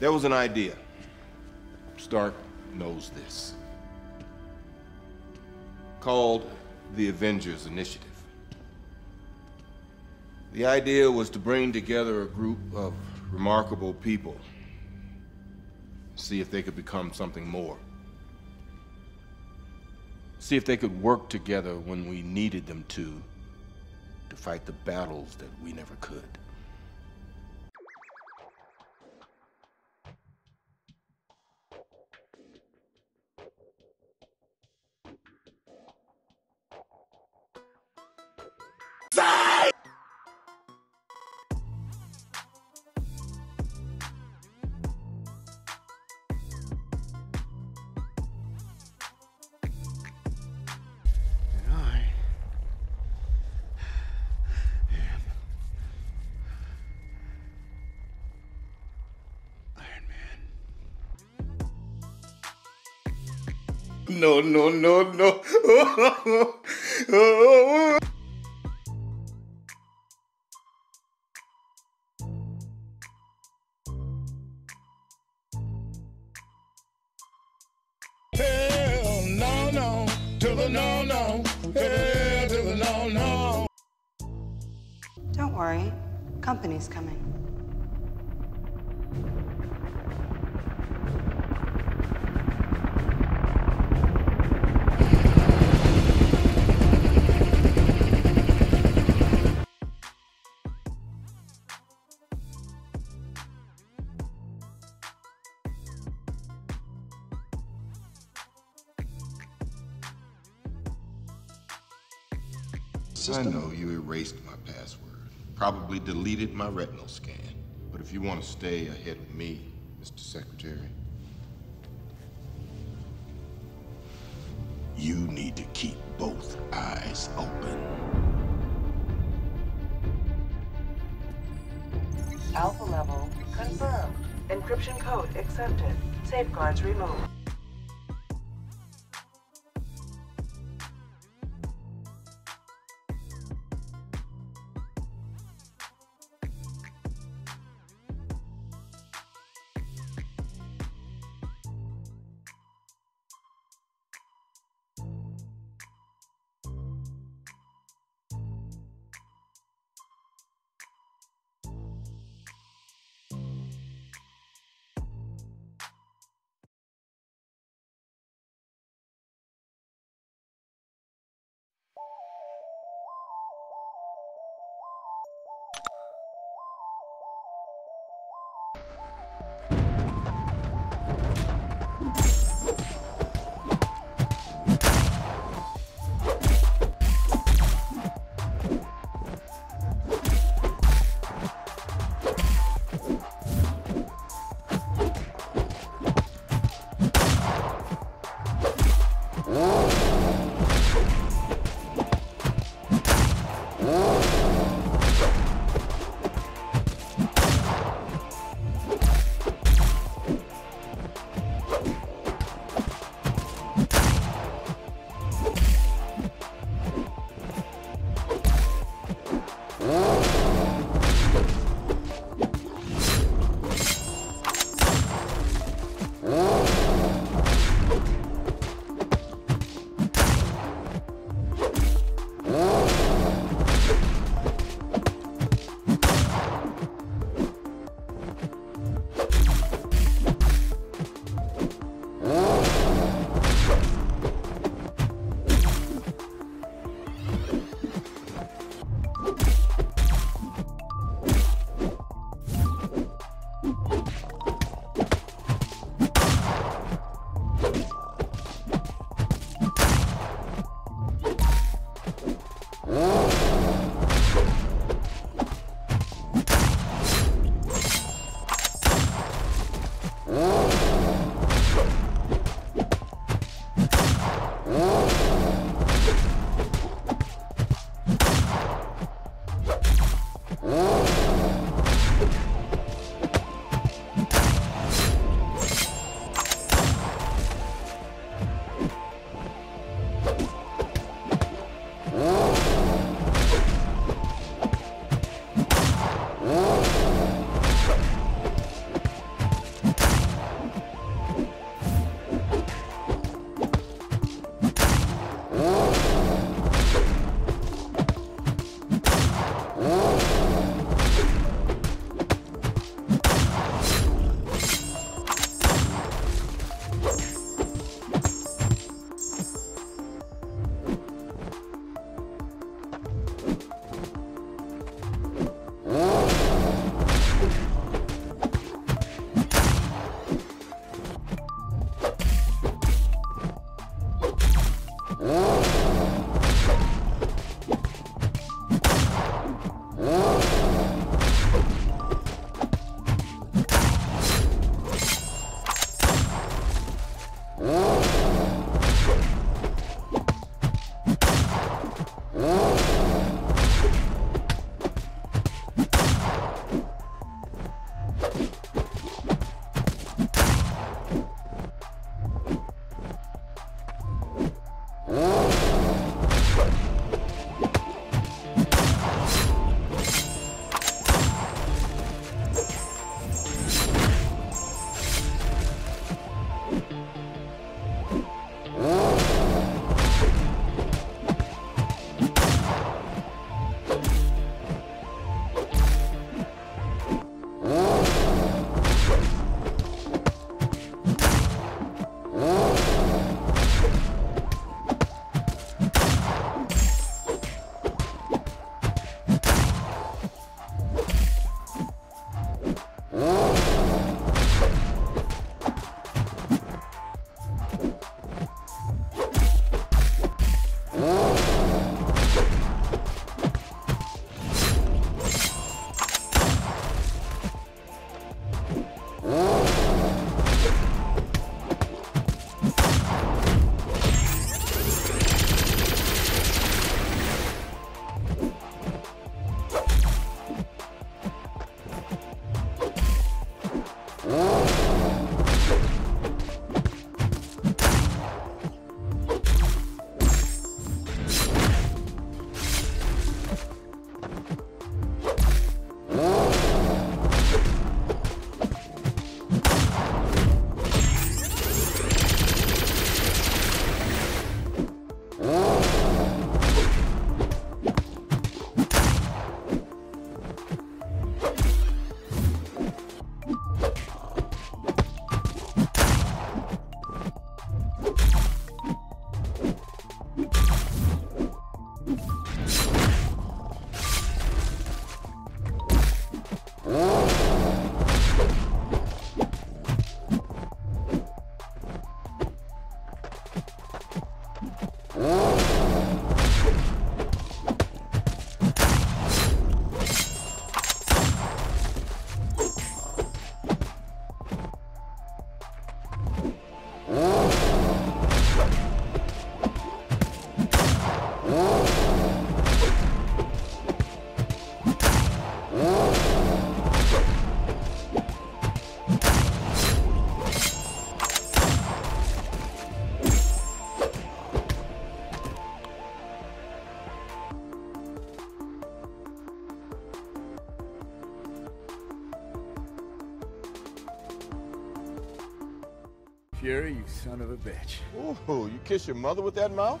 There was an idea. Stark knows this. Called the Avengers Initiative. The idea was to bring together a group of remarkable people. See if they could become something more. See if they could work together when we needed them to, to fight the battles that we never could. No, no, no, no. Hell no, no, to the no, no, hell to the no, no. Don't worry. Company's coming. I know you erased my password. Probably deleted my retinal scan. But if you want to stay ahead of me, Mr. Secretary, you need to keep both eyes open. Alpha level confirmed. Encryption code accepted. Safeguards removed. Whoa. Fury, you son of a bitch. Ooh, you kiss your mother with that mouth?